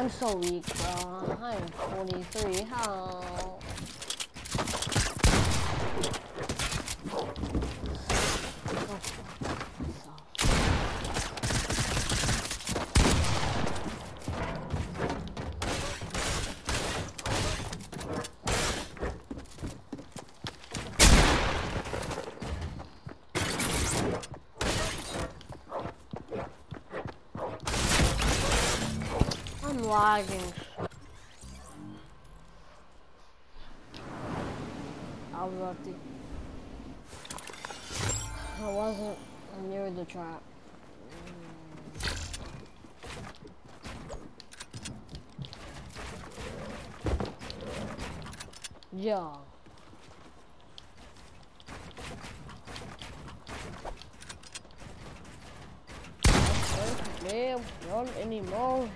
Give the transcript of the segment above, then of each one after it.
I'm so weak, bro. I'm 43 How? I'm lagging. I was lucky. I wasn't near the trap. Yeah. Not anymore.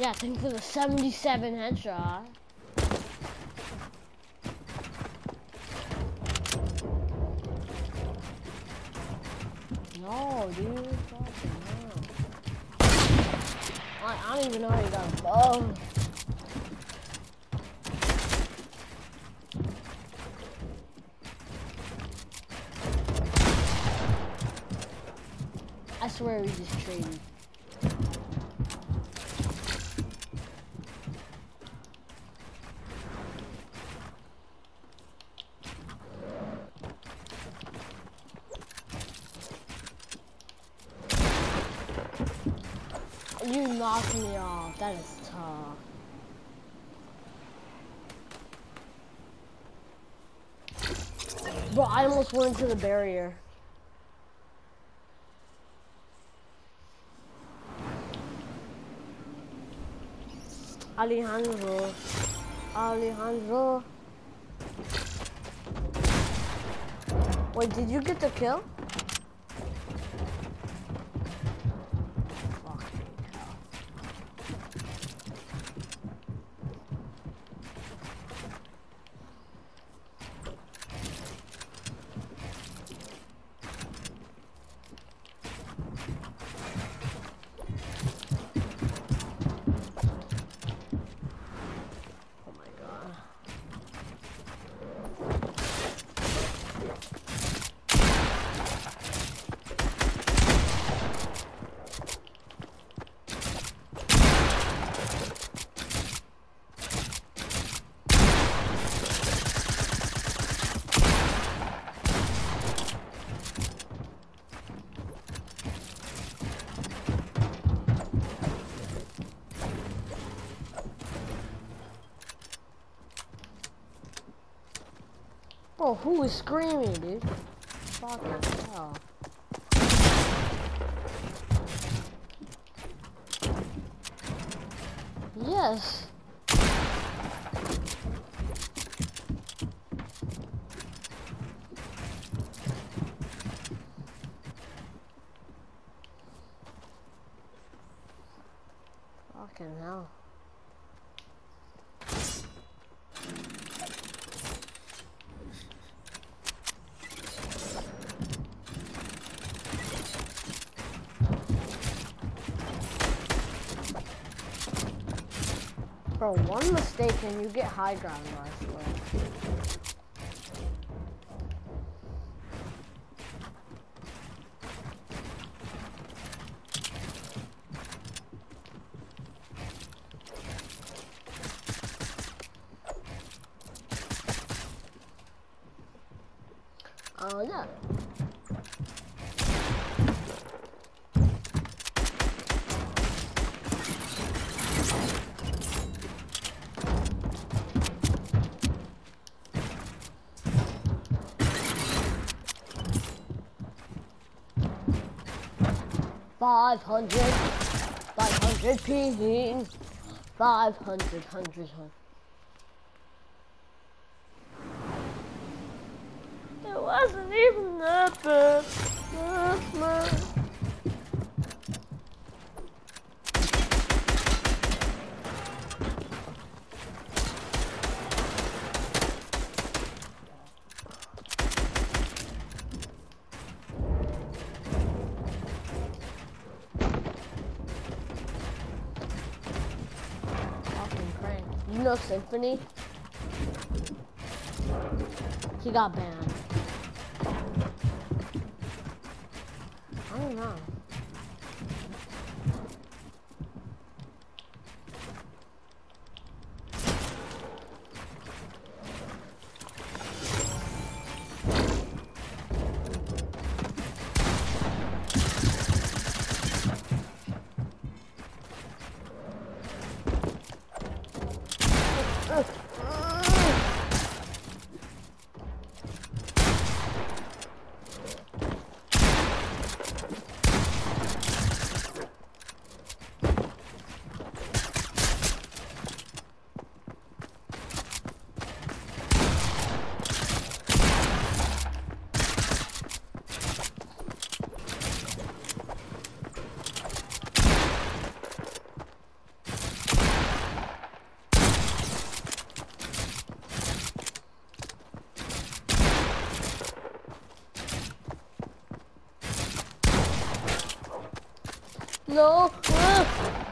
Yeah, thanks for the 77 headshot. No, dude. I, I don't even know how you got a bow. I swear we just traded. You knocked me off. That is tough. Bro, I almost went into the barrier. Alejandro. Alejandro. Wait, did you get the kill? Fucking hell. Oh my god. Bro, who is screaming, dude? Fucking hell. Yes. Fucking hell. One mistake and you get high ground, I. 500, 500 PVs, 500, 100, 100. It wasn't even that bad. Symphony? He got banned. I don't know. No. Ah.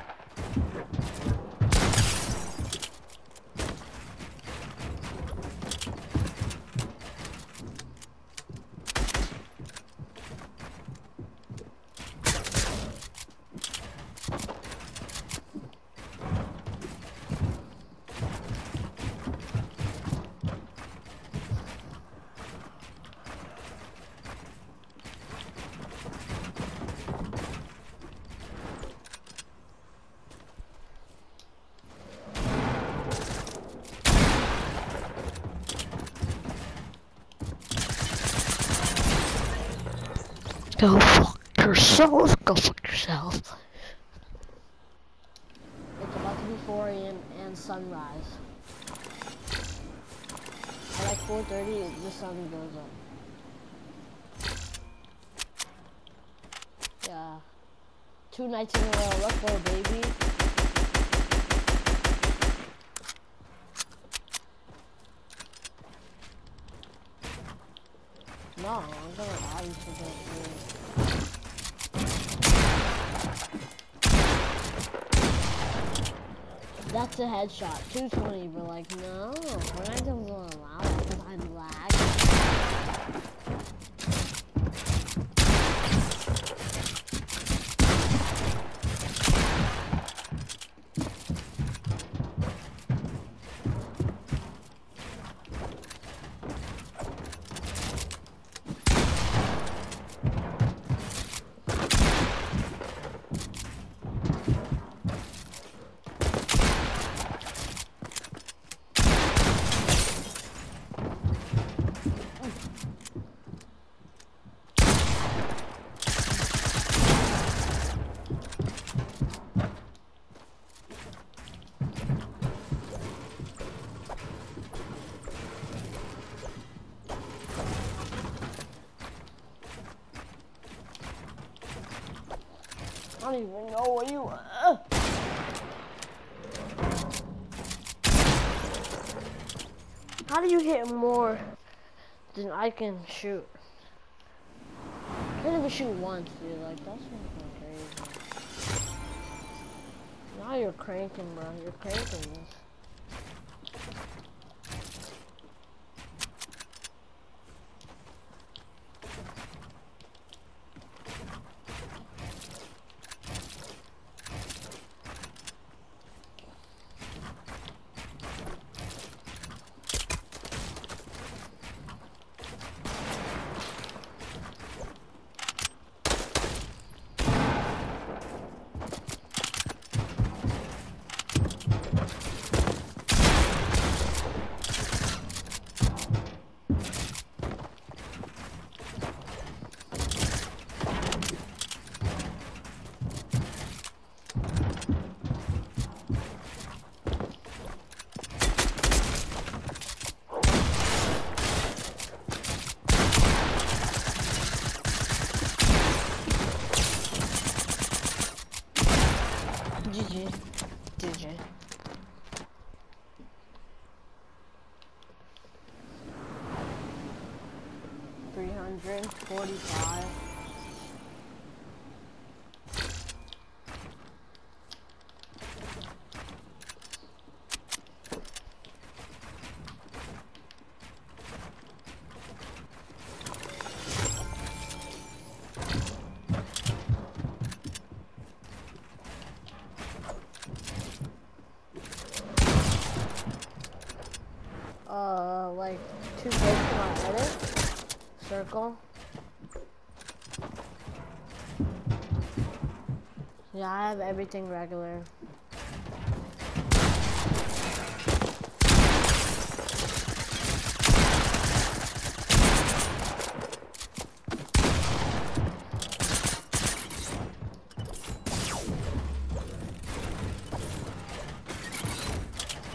Go fuck yourself. Go fuck yourself. It's about to be 4 a.m. and sunrise. At like 4.30, the sun goes up. Yeah. Two nights in a row. Let's go, baby. Gonna. That's a headshot. 220, but like, no. Fortnite doesn't allow it because I'm lag. I don't even know where you are. How do you hit more than I can shoot? I can't even shoot once, dude. Like, that's fucking crazy. Now you're cranking, bro. You're cranking this. 345. Uh, like two big to my edit. Circle. Yeah, I have everything regular.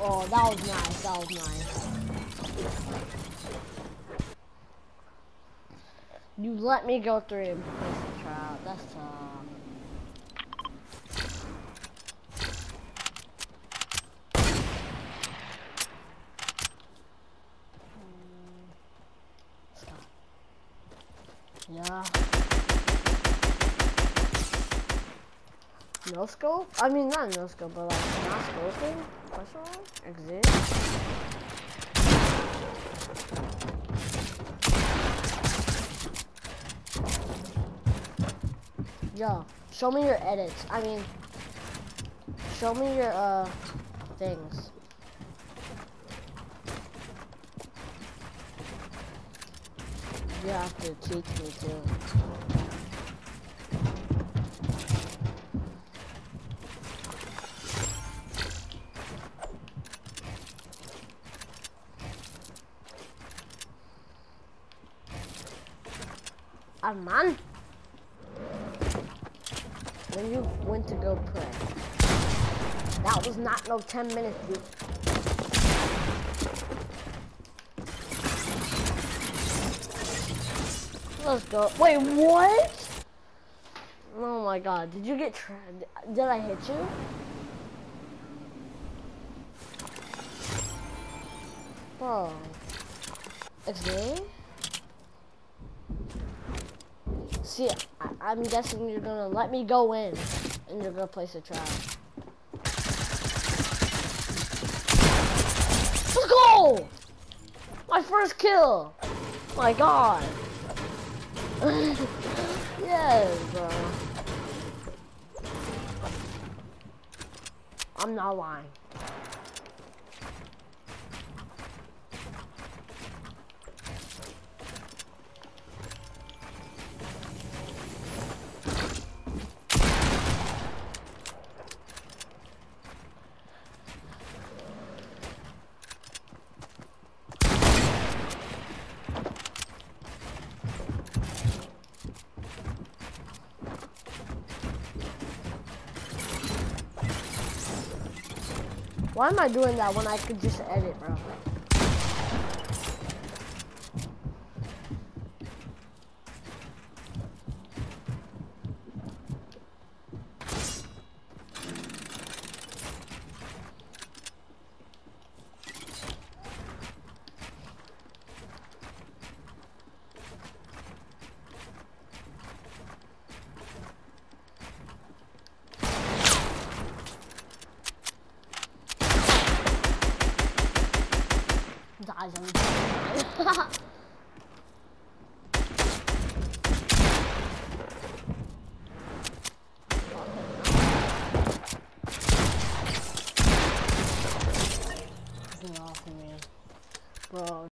Oh, that was nice. That was nice. You let me go through and place the trap. That's tough. Yeah. No scope? I mean, not no scope, but like not scoping? Question mark? Exist? Yo, show me your edits. I mean, show me your, uh, things. You have to teach me too. Ah, When you went to go pray. That was not no 10 minutes, dude. Let's go. Wait, what? Oh my god, did you get tra- Did I hit you? Bro. It's me? See, I I'm guessing you're gonna let me go in and you're gonna place a trap. Let's go! My first kill! My god. yes, bro. I'm not lying. Why am I doing that when I could just edit, bro?